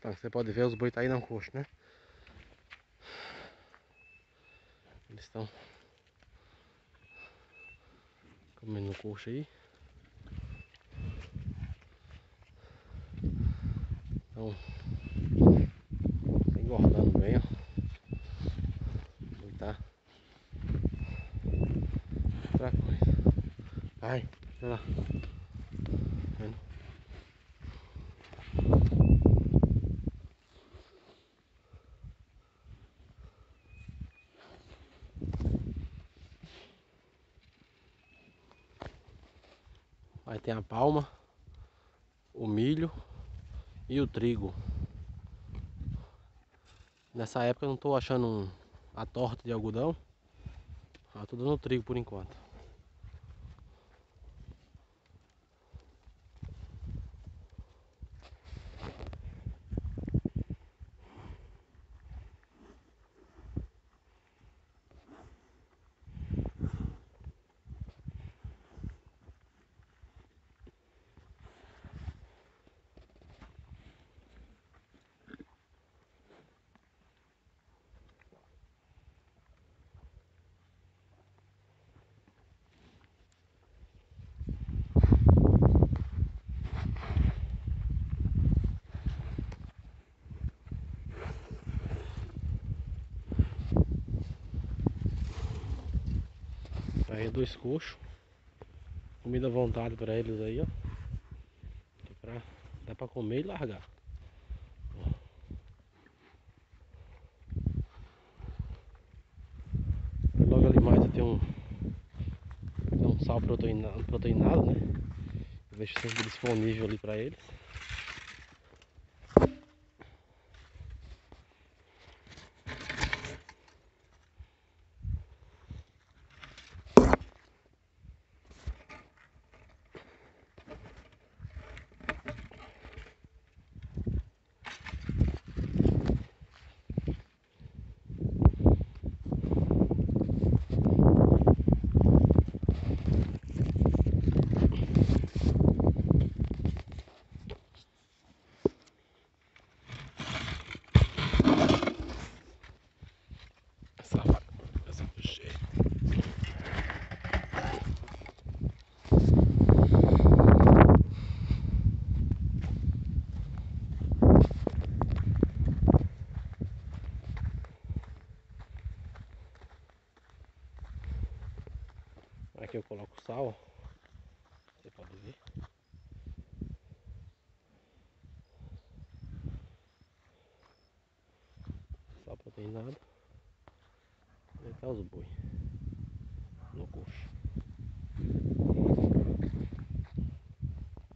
Então, você pode ver os boi tá aí no coxo, né? Eles estão comendo coxo aí. Então, engordando bem, ó. Tá. Outra coisa. Vai, vai lá. Aí tem a palma, o milho e o trigo. Nessa época eu não estou achando a torta de algodão. Tá tudo no trigo por enquanto. Aí dois coxos. Comida à vontade para eles aí, ó. Pra, dá pra comer e largar. Logo ali mais tem um, um sal proteinado, proteinado né? Eu deixo sempre disponível ali para eles. Aqui eu coloco sal, você pode ver. Sal proteinado. E tá os boi.